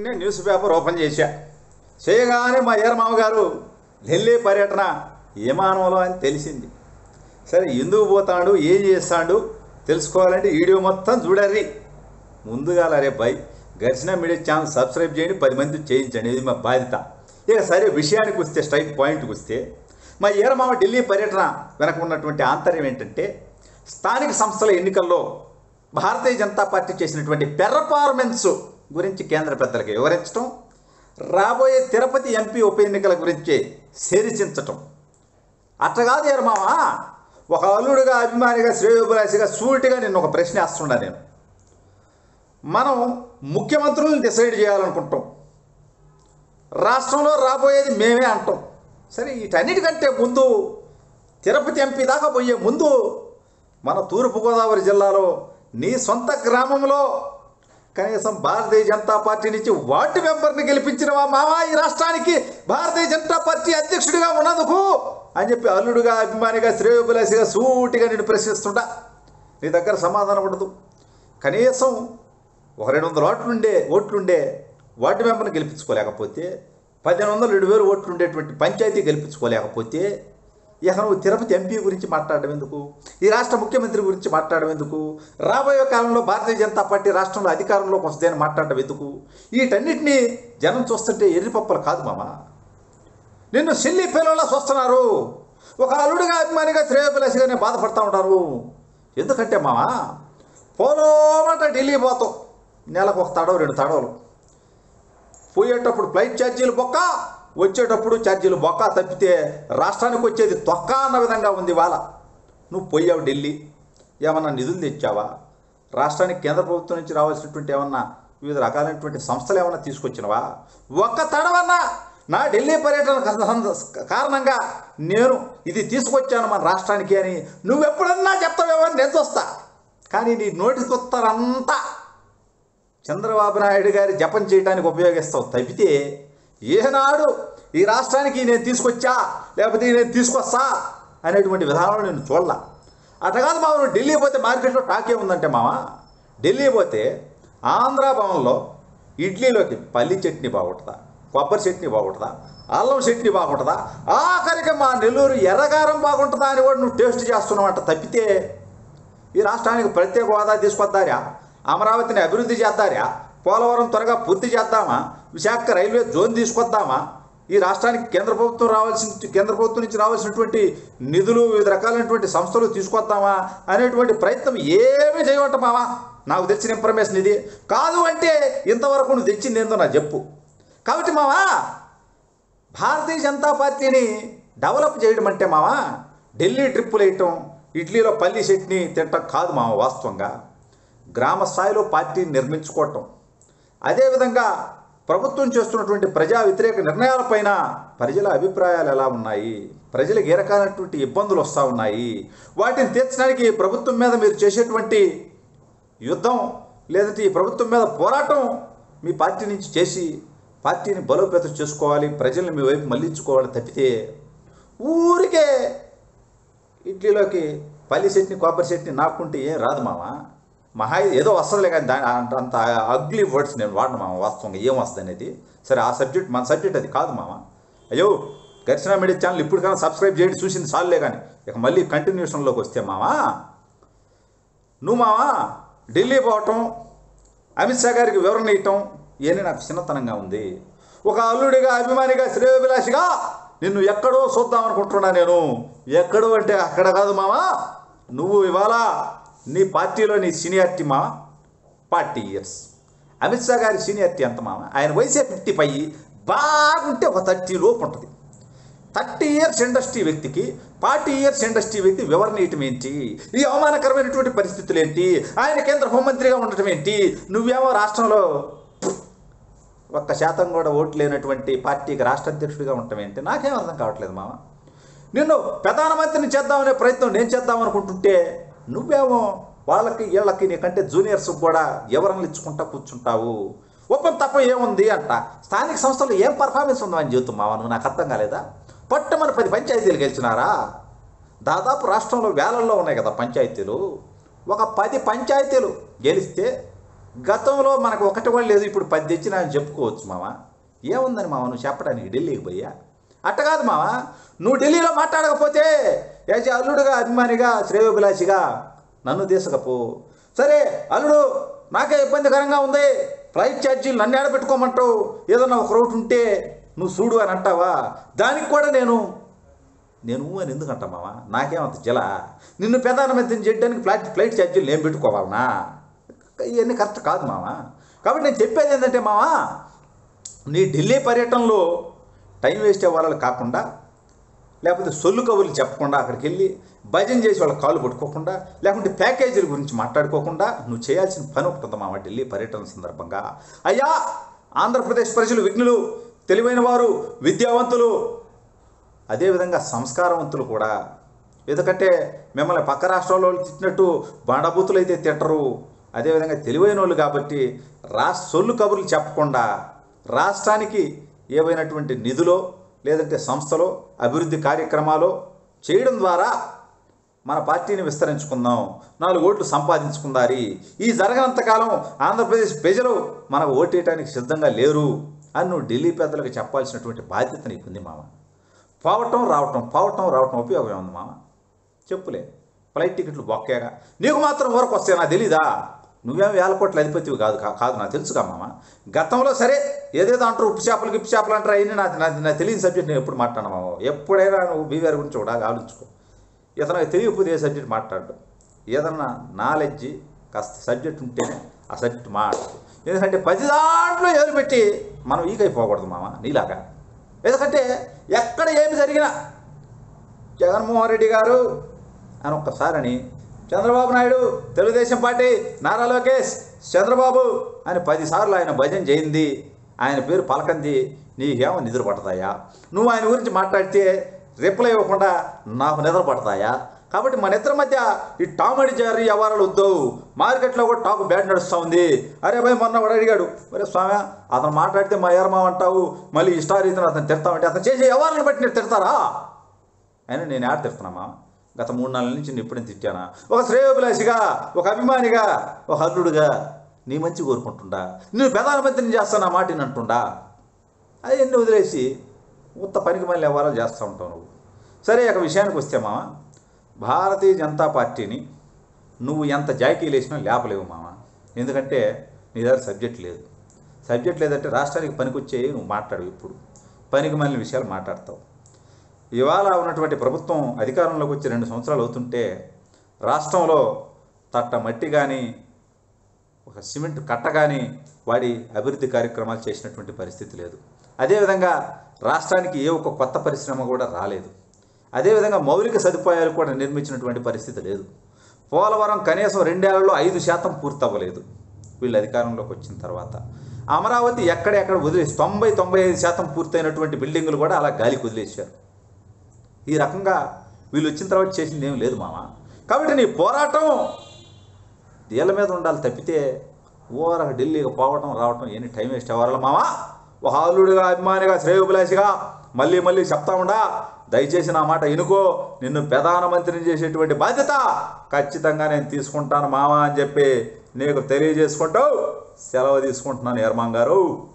పొద్దున్నే news paper open చేశా. చేయగానే మా ఏరమామ గారు ఢిల్లీ పర్యటన విమానంలో అని తెలిసింది. సరే ఎందుకు పోతాడు ఏం చేస్తాడు తెలుసుకోవాలంటే వీడియో మొత్తం చూడరి ముందుగా రే బై గర్జన మీడియా ఛానల్ సబ్స్క్రైబ్ చేయండి పది మంది చేయించండి ఇది మా బాధ్యత. ఇక సరే విషయానికి వస్తే స్ట్రైక్ పాయింట్కి వస్తే మా ఏరమామ ఢిల్లీ పర్యటన వెనక ఉన్నటువంటి ఆంతర్యం ఏంటంటే స్థానిక సంస్థల ఎన్నికల్లో భారతీయ జనతా పార్టీ చేసినటువంటి పెర్ఫార్మెన్స్ గురించి కేంద్ర పెద్దలకు వివరించటం రాబోయే తిరుపతి ఎంపీ ఉప ఎన్నికల గురించి శరిచించటం అట్టగాదు కాదు ఒక అల్లుడుగా అభిమానిగా శ్రేయోభిలాషిగా సూటిగా నిన్ను ఒక ప్రశ్న వేస్తున్నా నేను. మనం ముఖ్యమంత్రులను డిసైడ్ చేయాలనుకుంటాం. రాష్ట్రంలో రాబోయేది మేమే అంటాం. సరే వీటన్నిటికంటే ముందు తిరుపతి ఎంపీ దాకా పోయే ముందు మన తూర్పుగోదావరి జిల్లాలో నీ సొంత గ్రామంలో కనీసం భారతీయ జనతా పార్టీ నుంచి వార్డు మెంబర్ని గెలిపించిన మావా ఈ రాష్ట్రానికి భారతీయ జనతా పార్టీ అధ్యక్షుడిగా ఉన్నందుకు అని చెప్పి అల్లుడుగా అభిమానిగా శ్రేయోభిలాషిగా సూటిగా నేను ప్రశ్నిస్తుంటా. నీ దగ్గర సమాధానం ఉండదు. కనీసం ఒక రెండు వందల ఓట్లుండే ఓట్లుండే వార్డు మెంబర్ని గెలిపించుకోలేకపోతే పదిహేను వందలు ఏడు వేలు ఓట్లు ఉండేటువంటి పంచాయతీ గెలిపించుకోలేకపోతే ఇక నువ్వు తిరుపతి ఎంపీ గురించి మాట్లాడడం ఎందుకు? ఈ రాష్ట్ర ముఖ్యమంత్రి గురించి మాట్లాడడం ఎందుకు? రాబోయే కాలంలో భారతీయ జనతా పార్టీ రాష్ట్రంలో అధికారంలోకి వస్తుందని మాట్లాడడం ఎందుకు? వీటన్నిటినీ జనం చూస్తుంటే ఎర్రిపప్పలు కాదు మామ. నిన్ను సిల్లి పిల్లలా చూస్తున్నారు. ఒక అల్లుడిగా అభిమానిగా శ్రేయోభిలాషిగా నేను బాధపడతా ఉంటారు ఎందుకంటే మామ పోలోమాట ఢిల్లీ పోతాం. నెలకు ఒక తడవ రెండు తడవలు. పోయేటప్పుడు ఫ్లైట్ ఛార్జీలు బొక్క. వచ్చేటప్పుడు ఛార్జీలు బొక్క తప్పితే రాష్ట్రానికి వచ్చేది తొక్క అన్న విధంగా ఉంది వాళ్ళ నువ్వు పోయావు ఢిల్లీ. ఏమన్నా నిధులు తెచ్చావా? రాష్ట్రానికి కేంద్ర ప్రభుత్వం నుంచి రావాల్సినటువంటి ఏమన్నా వివిధ రకాలైనటువంటి సంస్థలు ఏమన్నా తీసుకొచ్చినవా? ఒక్క తడవన్నా నా ఢిల్లీ పర్యటన కారణంగా నేను ఇది తీసుకొచ్చాను మన రాష్ట్రానికి అని నువ్వెప్పుడన్నా చెప్తావేమో అని నేను చూస్తా. కానీ నీ నోటికొస్తారంతా చంద్రబాబు నాయుడు గారి జపం చేయడానికి ఉపయోగిస్తావు. తప్పితే ఏనాడు ఈ రాష్ట్రానికి నేను తీసుకొచ్చా లేకపోతే నేను తీసుకొస్తా అనేటువంటి విధానంలో నేను చూడలా. అట్లా కాదు మామ నువ్వు ఢిల్లీ పోతే మార్కెట్లో టాకే ఉందంటే మామ ఢిల్లీ పోతే ఆంధ్ర భవన్లో ఇడ్లీలోకి పల్లి చట్నీ బాగుంటుందా కొబ్బరి చట్నీ బాగుంటుందా అల్లం చట్నీ బాగుంటుందా ఆఖరికి మా నెల్లూరు ఎర్రగారం బాగుంటుందా అని కూడా నువ్వు టేస్ట్ చేస్తున్నావంట తప్పితే ఈ రాష్ట్రానికి ప్రత్యేక హోదా తీసుకొద్దారా అమరావతిని అభివృద్ధి చేద్దారా పోలవరం త్వరగా పూర్తి చేద్దామా విశాఖ రైల్వే జోన్ తీసుకొద్దామా? ఈ రాష్ట్రానికి కేంద్ర ప్రభుత్వం రావాల్సిన కేంద్ర ప్రభుత్వం నుంచి రావాల్సినటువంటి నిధులు వివిధ రకాలైనటువంటి సంస్థలు తీసుకొద్దామా అనేటువంటి ప్రయత్నం ఏమీ చేయమంట మావా? నాకు తెచ్చిన ఇన్ఫర్మేషన్ ఇది. కాదు అంటే ఇంతవరకు నువ్వు తెచ్చింది ఏందో నా చెప్పు. కాబట్టి మావా భారతీయ జనతా పార్టీని డెవలప్ చేయడం అంటే మావా ఢిల్లీ ట్రిప్పులు వేయటం ఇడ్లీలో పల్లి చట్నీ తినటం కాదు మావా వాస్తవంగా. గ్రామ స్థాయిలో పార్టీని నిర్మించుకోవటం. అదేవిధంగా ప్రభుత్వం చేస్తున్నటువంటి ప్రజా వ్యతిరేక నిర్ణయాలపైన ప్రజల అభిప్రాయాలు ఎలా ఉన్నాయి? ప్రజలకు ఏ రకాలైనటువంటి ఇబ్బందులు వస్తూ ఉన్నాయి? వాటిని తీర్చడానికి ప్రభుత్వం మీద మీరు చేసేటువంటి యుద్ధం లేదంటే ఈ ప్రభుత్వం మీద పోరాటం మీ పార్టీ నుంచి చేసి పార్టీని బలోపేతం చేసుకోవాలి ప్రజల్ని మీ వైపు మళ్ళించుకోవాలి తప్పితే ఊరికే ఇడ్లీలోకి పల్లి చెట్ని కొబ్బరి చట్నీ నాకుంటే ఏం రాదు మావా మహా ఏదో వస్తుందిలే కానీ దాని అంత- అంత అగ్లీ వర్డ్స్ నేను వాడను మామ వాస్తవంగా ఏం వస్తుంది అనేది సరే ఆ సబ్జెక్ట్ మన సబ్జెక్ట్ అది కాదు మామ. అయ్యో ఘర్షణ మీడియా ఛానల్ ఇప్పుడు కానీ సబ్స్క్రైబ్ చేయండి చూసింది చాలులే కానీ. ఇక మళ్ళీ కంటిన్యూషన్లోకి వస్తే మావా నువ్వు మావా ఢిల్లీ పోవటం అమిత్ షా గారికి వివరణ ఇవ్వటం ఇవన్నీ నాకు చిన్నతనంగా ఉంది. ఒక అల్లుడిగా అభిమానిగా శ్రేయోభిలాషిగా నిన్ను ఎక్కడో చూద్దాం అనుకుంటున్నా నేను. ఎక్కడో అంటే అక్కడ కాదు మావా నువ్వు ఇవాళ నీ పార్టీలో నీ సీనియారిటీ మా ఫార్టీ ఇయర్స్. అమిత్ షా గారి సీనియారిటీ ఎంత మామ ఆయన వయసే ఫిఫ్టీ ఫైవ్ బాగుంటే ఒక థర్టీ లోపు ఉంటుంది. థర్టీ ఇయర్స్ ఇండస్ట్రీ వ్యక్తికి ఫార్టీ ఇయర్స్ ఇండస్ట్రీ వ్యక్తి వివరణ ఇయటం ఏంటి? ఈ అవమానకరమైనటువంటి పరిస్థితులు ఏంటి? ఆయన కేంద్ర హోంమంత్రిగా ఉండటం ఏంటి? నువ్వేమో రాష్ట్రంలో ఒక్క శాతం కూడా ఓటు లేనటువంటి పార్టీకి రాష్ట్ర అధ్యక్షుడిగా ఉండటం ఏంటి? నాకేం అర్థం కావట్లేదు మామ నిన్ను ప్రధానమంత్రిని చేద్దామనే ప్రయత్నం నేను చేద్దాం అనుకుంటుంటే నువ్వేమో వాళ్ళకి వీళ్ళకి నీకంటే జూనియర్స్ కూడా ఎవరిని ఇచ్చుకుంటా కూర్చుంటావు. ఒప్పం తప్ప ఏముంది అంట. స్థానిక సంస్థలు ఏం పర్ఫార్మెన్స్ ఉందో అని చెబుతూ నువ్వు? నాకు అర్థం కాలేదా? పట్టమని పది పంచాయతీలు గెలిచినారా? దాదాపు రాష్ట్రంలో వేలల్లో ఉన్నాయి కదా పంచాయతీలు. ఒక పది పంచాయతీలు గెలిస్తే గతంలో మనకు ఒకటి కూడా లేదు ఇప్పుడు పది తెచ్చిన అని చెప్పుకోవచ్చు మామ ఏముందని మామ నువ్వు చెప్పడానికి? ఢిల్లీకి పోయా అట్ట కాదు మామ నువ్వు ఢిల్లీలో మాట్లాడకపోతే యాజ అల్లుడుగా అభిమానిగా శ్రేయోభిలాషిగా నన్ను తీసుకపో. సరే అల్లుడు నాకే ఇబ్బందికరంగా ఉంది. ఫ్లైట్ ఛార్జీలు నన్ను ఆడబెట్టుకోమంటావు. ఏదన్నా ఒక రౌట్ ఉంటే నువ్వు చూడు అని అంటావా? దానికి కూడా నేను నేను అని ఎందుకు అంటా మామ నాకేమంత జల? నిన్ను ప్రధానమంత్రి చేయడానికి ఫ్లైట్ ఫ్లైట్ ఛార్జీలు నేను పెట్టుకోవాలనా? ఇవన్నీ కరెక్ట్ కాదు మావా. కాబట్టి నేను చెప్పేది ఏంటంటే మావా నీ ఢిల్లీ పర్యటనలో టైం వేస్ట్ వాళ్ళు కాకుండా లేకపోతే సొల్లు కబుర్లు చెప్పకుండా అక్కడికి వెళ్ళి భజన చేసి వాళ్ళ కాళ్ళు పట్టుకోకుండా లేకుంటే ప్యాకేజీల గురించి మాట్లాడుకోకుండా నువ్వు చేయాల్సిన పని ఒకటి ఉంది మామ ఢిల్లీ పర్యటన సందర్భంగా. అయ్యా ఆంధ్రప్రదేశ్ ప్రజలు విఘ్నులు తెలివైన వారు విద్యావంతులు. అదేవిధంగా సంస్కారవంతులు కూడా. ఎందుకంటే మిమ్మల్ని పక్క రాష్ట్రాల్లో వాళ్ళు తిట్టినట్టు బాండబూతులు అయితే తిట్టరు. అదేవిధంగా తెలివైన వాళ్ళు కాబట్టి రాష్ట్ర సొల్లు కబుర్లు చెప్పకుండా రాష్ట్రానికి ఏవైనటువంటి నిధులో లేదంటే సంస్థలో అభివృద్ధి కార్యక్రమాలో చేయడం ద్వారా మన పార్టీని విస్తరించుకుందాం నాలుగు ఓట్లు సంపాదించుకుందారి. ఈ జరగనంతకాలం ఆంధ్రప్రదేశ్ ప్రజలు మనకు ఓటేయటానికి సిద్ధంగా లేరు అని నువ్వు ఢిల్లీ పెద్దలకు చెప్పాల్సినటువంటి బాధ్యత నీకుంది మామ. పోవటం రావటం పోవటం రావటం ఉపయోగం ఉంది మామ? చెప్పులే. ఫ్లైట్ టికెట్లు బొక్కేగా. నీకు మాత్రం ఊరకు వస్తాయి నాకు తెలీదా? నువ్వేం వేల కోట్ల అధిపతివి కాదు కాదు నాకు తెలుసుగా మామ. గతంలో సరే ఏదేదో అంటారు ఉప్పు చేపలు గిప్పు చేపలు అంటారు అయినా నాకు నాకు నాకు తెలియని సబ్జెక్ట్ నేను ఎప్పుడు మాట్లాడను మామ. ఎప్పుడైనా నువ్వు బీవీఆర్ గురించి కూడా ఆలోచించుకో. ఇతనికి తెలియకపోతే ఏ సబ్జెక్ట్ మాట్లాడు. ఏదన్నా నాలెడ్జ్ కాస్త సబ్జెక్ట్ ఉంటేనే ఆ సబ్జెక్ట్ మాట్లాడు. ఎందుకంటే పది దాంట్లో ఏలు పెట్టి మనం ఈకైపోకూడదు మామ నీలాగా. ఎందుకంటే ఎక్కడ ఏమి జరిగినా జగన్మోహన్ రెడ్డి గారు అని ఒక్కసారని చంద్రబాబు నాయుడు తెలుగుదేశం పార్టీ నారా లోకేష్ చంద్రబాబు అని పదిసార్లు ఆయన భజన చేయింది. ఆయన పేరు పలకంది. నీకేమో నిద్ర పడతాయా? నువ్వు ఆయన గురించి మాట్లాడితే రిప్లై ఇవ్వకుండా నాకు నిద్ర పడతాయా? కాబట్టి మన ఇద్దరి మధ్య ఈ టామడి జారీ వ్యవహారాలు వద్దు. మార్కెట్లో కూడా టాక్ బ్యాడ్ నడుస్తూ ఉంది. అరే భయ్ మొన్న వాడు అడిగాడు. మరి స్వామి అతను మాట్లాడితే మా ఎరమా అంటావు. మళ్ళీ ఇష్టారీతిని అతను తిడతామంటే అతను చేసే వ్యవహారాలను బట్టి నేను తిడతారా? అని నేను ఆడ తిడుతున్నామా గత మూడు నాలుగు నుంచి నేను ఎప్పుడైనా తిట్టానా? ఒక శ్రేయోభిలాషిగా ఒక అభిమానిగా ఒక హల్లుడుగా నీ మంచి కోరుకుంటుండా? నేను ప్రధానమంత్రిని చేస్తాను ఆ మాట అంటుండా అవన్నీ వదిలేసి ఉత్త పనికి మళ్ళీ ఎవరో చేస్తూ ఉంటావు నువ్వు. సరే ఒక విషయానికి వస్తే మామ భారతీయ జనతా పార్టీని నువ్వు ఎంత జాకీలు వేసినా లేపలేవు మామ. ఎందుకంటే నీ దగ్గర సబ్జెక్ట్ లేదు. సబ్జెక్ట్ లేదంటే రాష్ట్రానికి పనికొచ్చేవి నువ్వు మాట్లాడు ఇప్పుడు పనికి మళ్ళీ విషయాలు మాట్లాడతావు. ఇవాళ ఉన్నటువంటి ప్రభుత్వం అధికారంలోకి వచ్చి రెండు సంవత్సరాలు అవుతుంటే రాష్ట్రంలో తట్ట మట్టి కానీ ఒక సిమెంట్ కట్ట కానీ వాడి అభివృద్ధి కార్యక్రమాలు చేసినటువంటి పరిస్థితి లేదు. అదేవిధంగా రాష్ట్రానికి ఏ ఒక్క కొత్త పరిశ్రమ కూడా రాలేదు. అదేవిధంగా మౌలిక సదుపాయాలు కూడా నిర్మించినటువంటి పరిస్థితి లేదు. పోలవరం కనీసం రెండేళ్ళలో ఐదు శాతం పూర్తవ్వలేదు వీళ్ళు అధికారంలోకి వచ్చిన తర్వాత. అమరావతి ఎక్కడెక్కడ వదిలేసి తొంభై తొంభై ఐదు శాతం పూర్తయినటువంటి బిల్డింగులు కూడా అలా గాలికి వదిలేశారు. ఈ రకంగా వీళ్ళు వచ్చిన తర్వాత చేసింది ఏం లేదు మామ. కాబట్టి నీ పోరాటం దీళ్ళ మీద ఉండాలి తప్పితే ఓర ఢిల్లీకి పోవటం రావటం ఎన్ని టైం వేస్ట్ అవ్వాలి మామ? ఒక ఆలుడిగా అభిమానిగా శ్రేయోభిలాషిగా మళ్ళీ మళ్ళీ చెప్తా ఉండా. దయచేసి నా మాట ఇనుకో. నిన్ను ప్రధానమంత్రిని చేసేటువంటి బాధ్యత ఖచ్చితంగా నేను తీసుకుంటాను మామ అని చెప్పి నీకు తెలియజేసుకుంటూ సెలవు తీసుకుంటున్నాను ఎర్మాన్ గారు